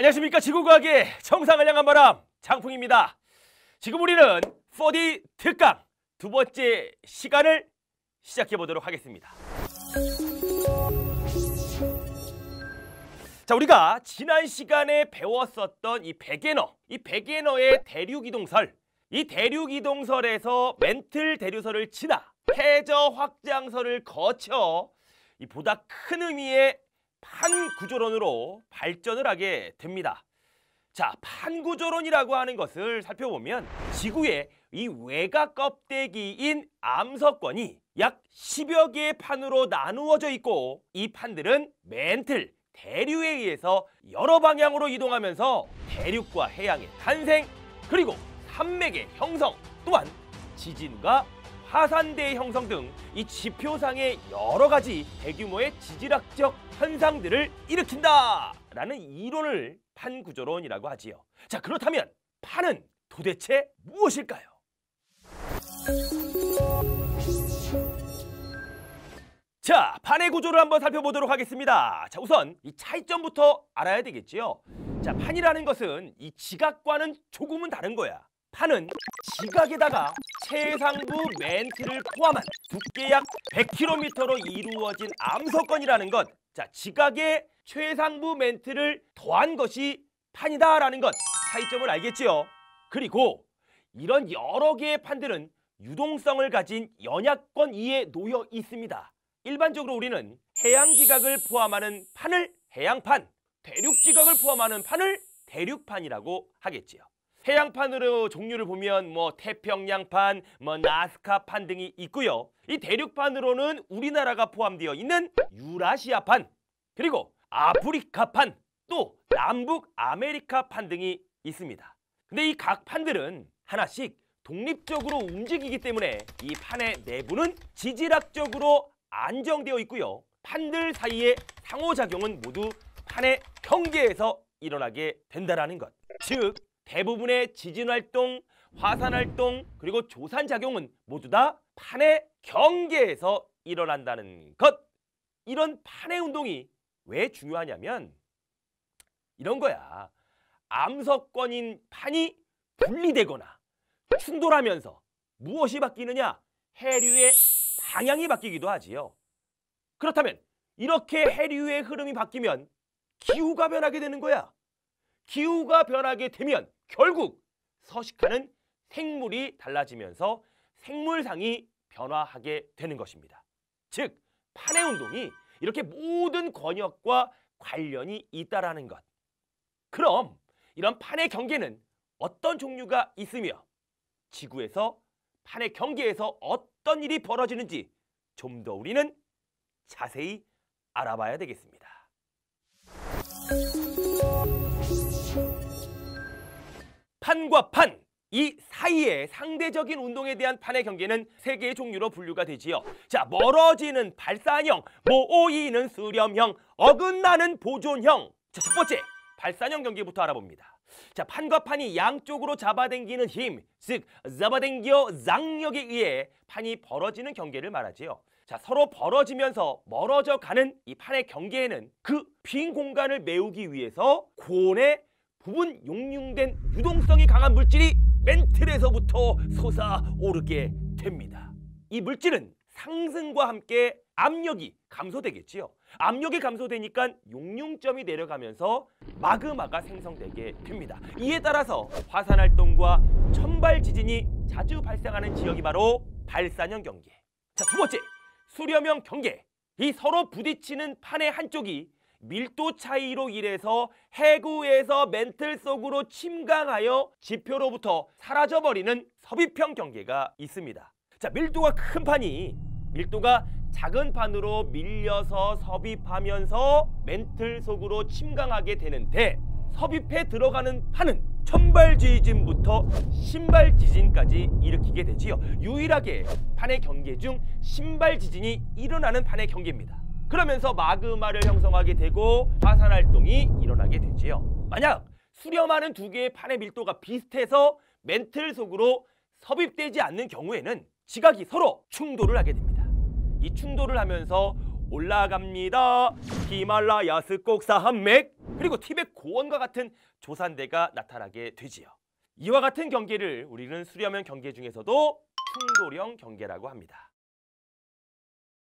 안녕하십니까 지구과학의 정상을 향한 바람 장풍입니다. 지금 우리는 4D 특강 두 번째 시간을 시작해 보도록 하겠습니다. 자, 우리가 지난 시간에 배웠었던 이 백예너, 이 백예너의 대륙 이동설, 이 대륙 이동설에서 멘틀 대류설을 지나 해저 확장설을 거쳐 이 보다 큰 의미의 판구조론으로 발전을 하게 됩니다. 자, 판구조론이라고 하는 것을 살펴보면 지구의 이 외곽 껍데기인 암석권이 약 10여 개의 판으로 나누어져 있고 이 판들은 멘틀, 대류에 의해서 여러 방향으로 이동하면서 대륙과 해양의 탄생 그리고 산맥의 형성 또한 지진과 화산대의 형성 등 이 지표상의 여러 가지 대규모의 지질학적 현상들을 일으킨다라는 이론을 판구조론이라고 하지요. 자 그렇다면 판은 도대체 무엇일까요? 자, 판의 구조를 한번 살펴보도록 하겠습니다. 자, 우선 이 차이점부터 알아야 되겠지요. 자, 판이라는 것은 이 지각과는 조금은 다른 거야. 판은 지각에다가 최상부 멘트를 포함한 두께 약 100km로 이루어진 암석권이라는 것. 자, 지각에 최상부 멘트를 더한 것이 판이다라는 것. 차이점을 알겠지요. 그리고 이런 여러 개의 판들은 유동성을 가진 연약권 이에 놓여 있습니다. 일반적으로 우리는 해양 지각을 포함하는 판을 해양판, 대륙 지각을 포함하는 판을 대륙판이라고 하겠지요. 해양판으로 종류를 보면 뭐 태평양판, 뭐 나스카판 등이 있고요. 이 대륙판으로는 우리나라가 포함되어 있는 유라시아판, 그리고 아프리카판, 또 남북 아메리카판 등이 있습니다. 근데 이 각 판들은 하나씩 독립적으로 움직이기 때문에 이 판의 내부는 지질학적으로 안정되어 있고요. 판들 사이의 상호작용은 모두 판의 경계에서 일어나게 된다는 것. 즉 대부분의 지진활동, 화산활동, 그리고 조산작용은 모두 다 판의 경계에서 일어난다는 것. 이런 판의 운동이 왜 중요하냐면 이런 거야. 암석권인 판이 분리되거나 충돌하면서 무엇이 바뀌느냐? 해류의 방향이 바뀌기도 하지요. 그렇다면 이렇게 해류의 흐름이 바뀌면 기후가 변하게 되는 거야. 기후가 변하게 되면 결국 서식하는 생물이 달라지면서 생물상이 변화하게 되는 것입니다. 즉, 판의 운동이 이렇게 모든 권역과 관련이 있다라는 것. 그럼 이런 판의 경계는 어떤 종류가 있으며 지구에서 판의 경계에서 어떤 일이 벌어지는지 좀 더 우리는 자세히 알아봐야 되겠습니다. 판과 판, 이 사이의 상대적인 운동에 대한 판의 경계는 세 개의 종류로 분류가 되지요. 자, 멀어지는 발산형, 모이는 수렴형, 어긋나는 보존형. 자, 첫 번째, 발산형 경계부터 알아봅니다. 자, 판과 판이 양쪽으로 잡아당기는 힘, 즉 잡아당겨 장력에 의해 판이 벌어지는 경계를 말하지요. 자, 서로 벌어지면서 멀어져 가는 이 판의 경계에는 그 빈 공간을 메우기 위해서 고온의 부분 용융된 유동성이 강한 물질이 멘틀에서부터 솟아오르게 됩니다. 이 물질은 상승과 함께 압력이 감소되겠지요. 압력이 감소되니까 용융점이 내려가면서 마그마가 생성되게 됩니다. 이에 따라서 화산 활동과 천발 지진이 자주 발생하는 지역이 바로 발산형 경계. 자, 두 번째, 수렴형 경계. 이 서로 부딪히는 판의 한쪽이 밀도 차이로 인해서 해구에서 멘틀 속으로 침강하여 지표로부터 사라져버리는 섭입형 경계가 있습니다. 자, 밀도가 큰 판이 밀도가 작은 판으로 밀려서 섭입하면서 멘틀 속으로 침강하게 되는데 섭입해 들어가는 판은 천발 지진부터 신발 지진까지 일으키게 되지요. 유일하게 판의 경계 중 신발 지진이 일어나는 판의 경계입니다. 그러면서 마그마를 형성하게 되고 화산 활동이 일어나게 되지요. 만약 수렴하는 두 개의 판의 밀도가 비슷해서 멘틀 속으로 섭입되지 않는 경우에는 지각이 서로 충돌을 하게 됩니다. 이 충돌을 하면서 올라갑니다. 히말라야 습곡사 한맥 그리고 티벳 고원과 같은 조산대가 나타나게 되지요. 이와 같은 경계를 우리는 수렴형 경계 중에서도 충돌형 경계라고 합니다.